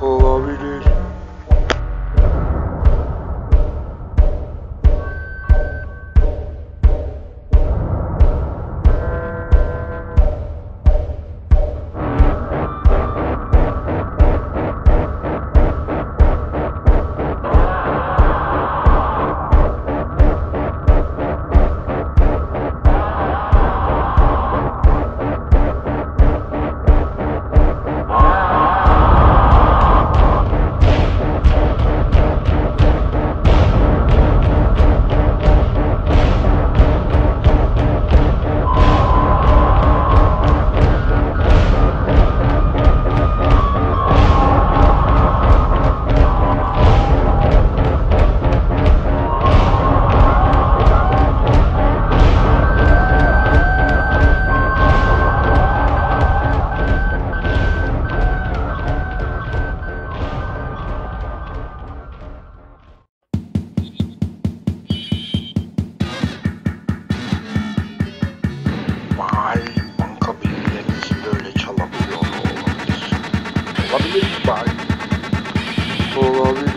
olabilir. lá no meio de baixo. Sou